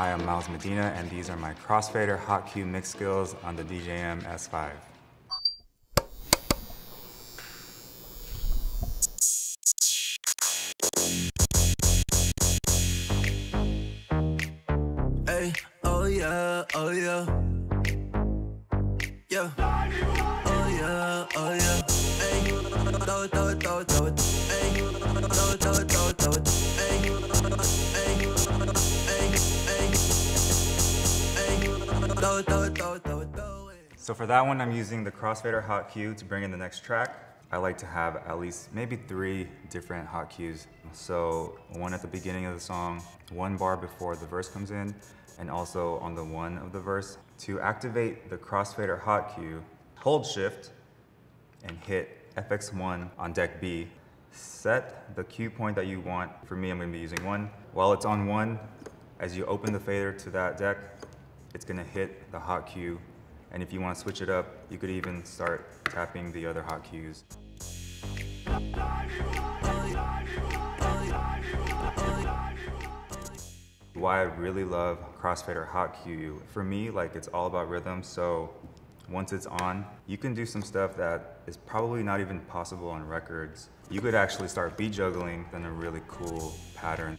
Hi, I'm Miles Medina, and these are my crossfader hot cue mix skills on the DJM S5. Hey, oh yeah, oh yeah. Yeah. Oh yeah, oh yeah. Hey. Hey. So for that one, I'm using the crossfader hot cue to bring in the next track. I like to have at least maybe three different hot cues. So one at the beginning of the song, one bar before the verse comes in, and also on the one of the verse. To activate the crossfader hot cue, hold shift and hit FX1 on deck B. Set the cue point that you want. For me, I'm gonna be using one. While it's on one, as you open the fader to that deck, it's gonna hit the hot cue. And if you wanna switch it up, you could even start tapping the other hot cues. Why I really love crossfader hot cue, for me, like it's all about rhythm. So once it's on, you can do some stuff that is probably not even possible on records. You could actually start beat juggling in a really cool pattern.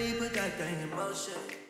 body, but got gang emotion.